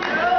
Yeah.